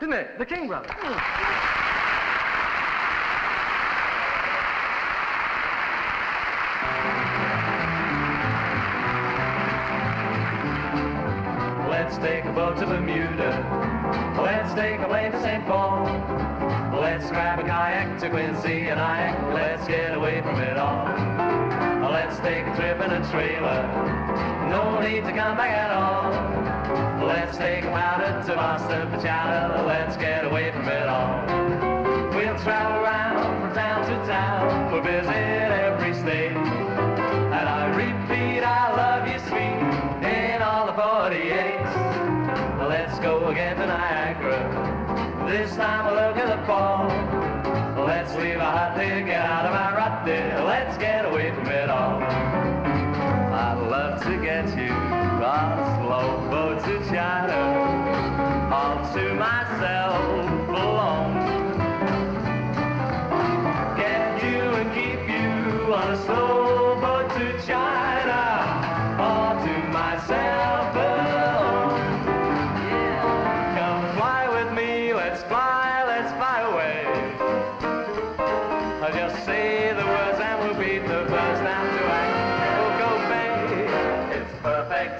didn't it? The King brothers. Hmm. Let's take a boat to Bermuda. Let's take a plane to St. Paul. Let's grab a kayak to Quincy and I. Let's get away from it all. Let's take a trip in a trailer. No need to come back at all. Let's take a powder to Boston for chowder. Let's get away from it all. We'll travel around from town to town. We'll visit every state. And I repeat, I love you, sweet, in all the 48s. Let's go again to Niagara. This time we'll look at the fall. Let's leave our hot day, get out of to a slow boat to China, all to myself perfect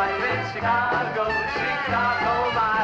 wife in Chicago, Chicago, my.